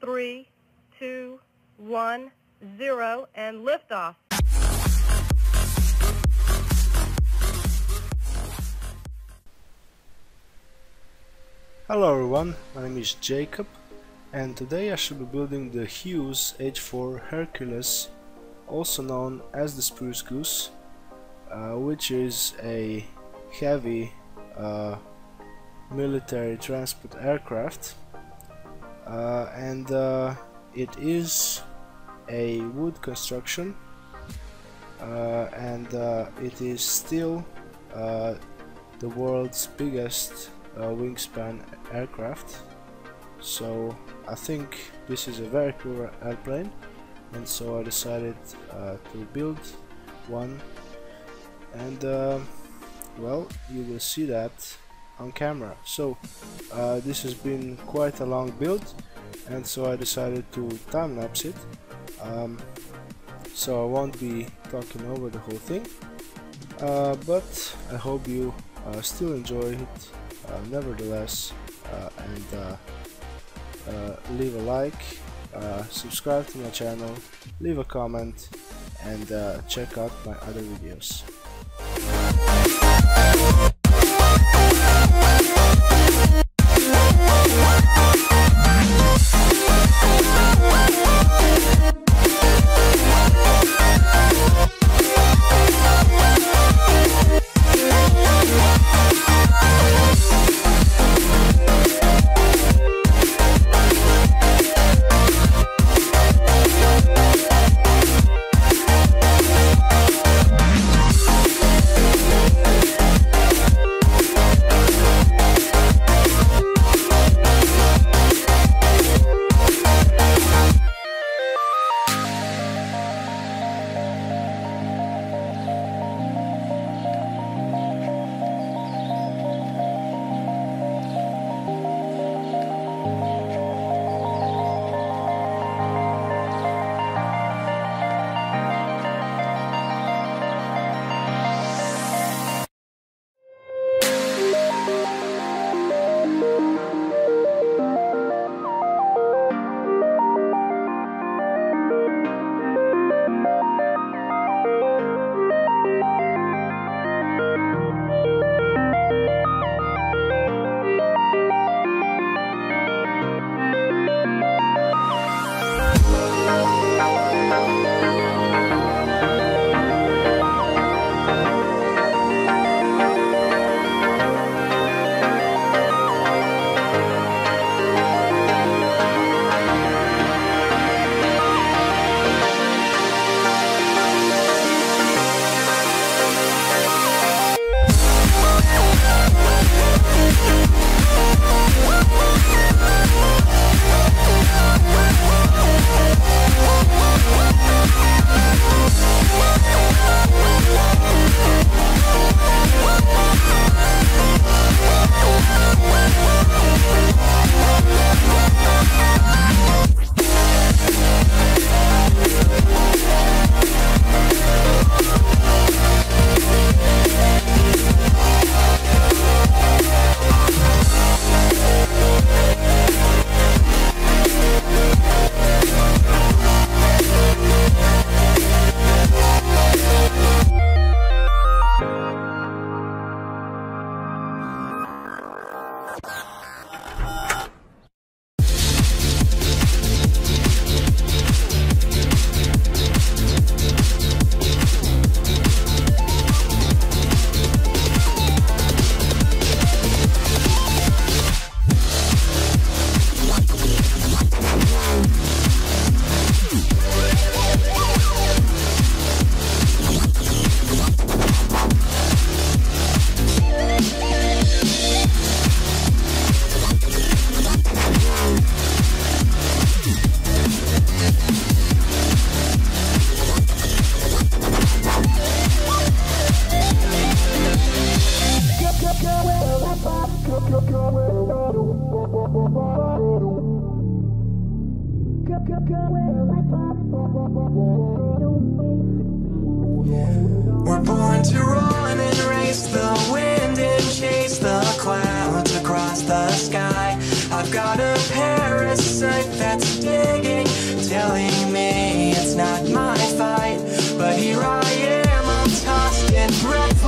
three, two, one, zero, and liftoff. Hello everyone, my name is Jakob and today I shall be building the Hughes H4 Hercules also known as the Spruce Goose uh, which is a heavy uh, military transport aircraft and uh, it is a wood construction. Uh, and uh, it is still the world's biggest wingspan aircraft. So I think this is a very cool airplane. And so I decided uh, to build one. And uh, well you will see that on camera so uh, this has been quite a long build and so I decided to time-lapse it um, so I won't be talking over the whole thing uh, but I hope you uh, still enjoy it uh, nevertheless uh, and uh, leave a like, subscribe to my channel, leave a comment and check out my other videos.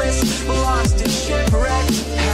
Lost and shipwrecked.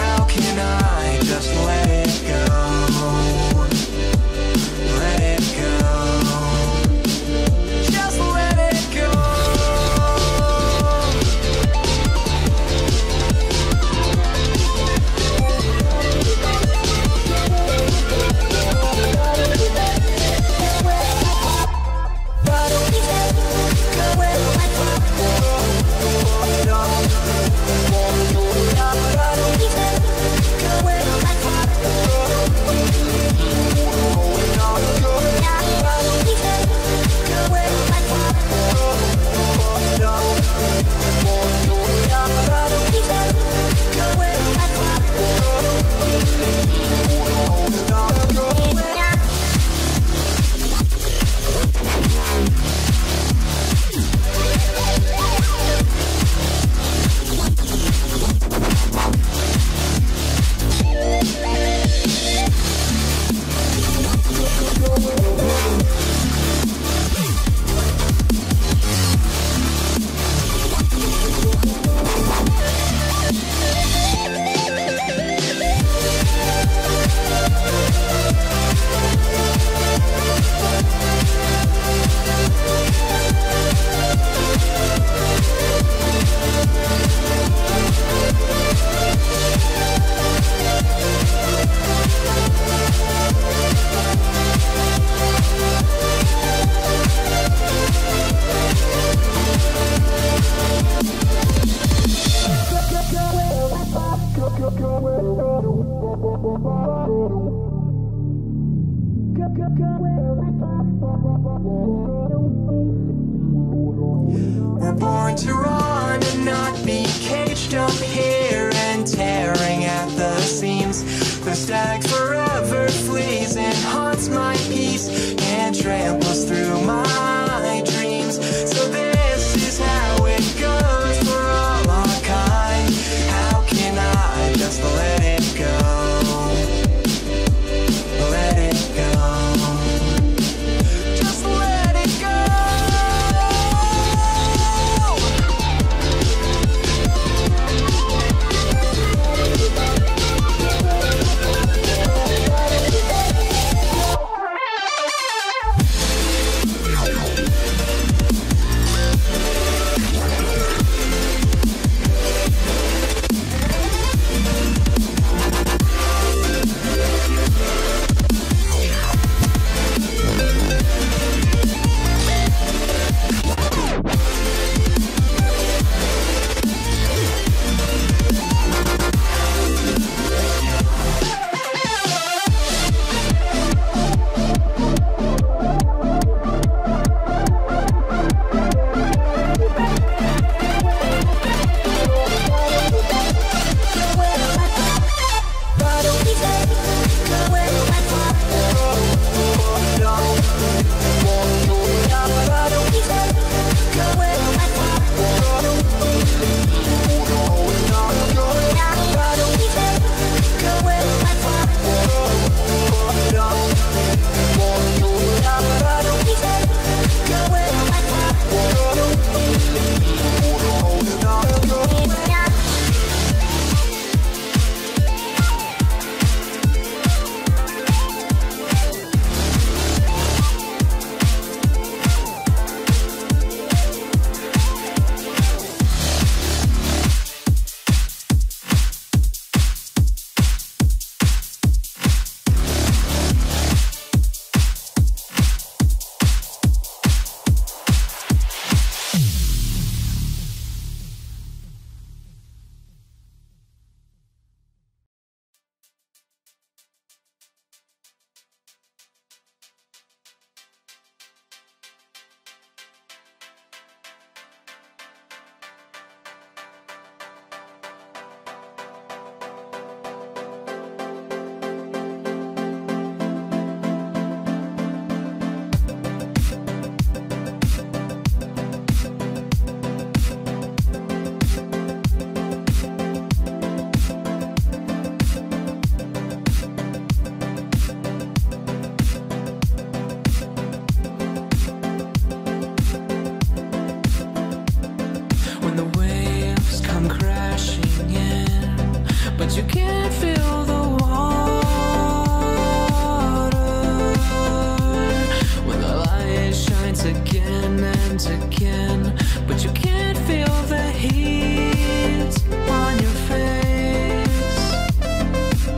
again and again, but you can't feel the heat on your face.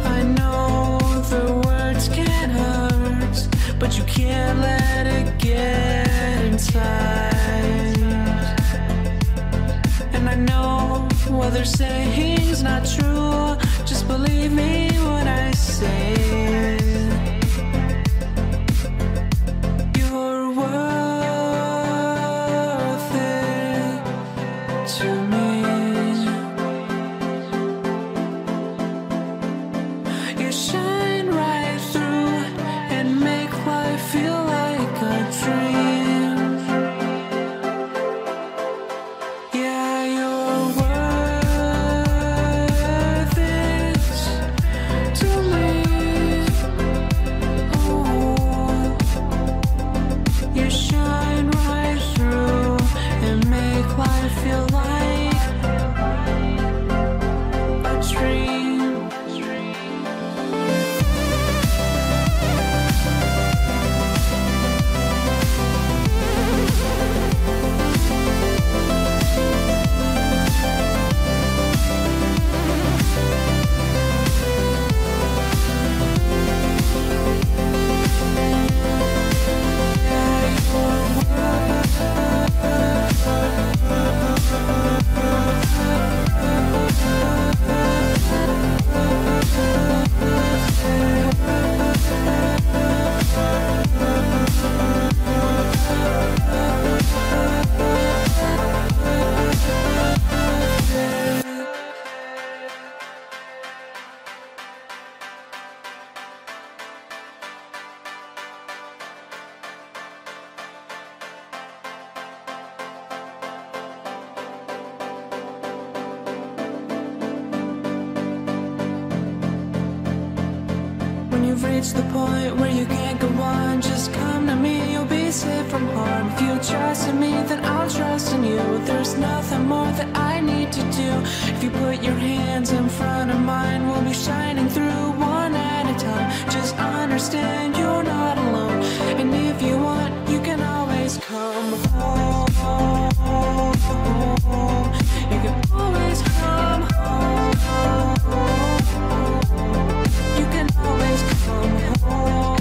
I know the words can hurt, but you can't let it get inside. And I know what they're saying's not true. Believe me when I say you've reached the point where you can't go on. Just come to me, you'll be safe from harm. If you trust in me, then I'll trust in you. There's nothing more that I need to do. If you put your hands in front of mine We'll be shining through one at a time. Just understand you're not alone. And if you want, you can always come home. You can always come home come home.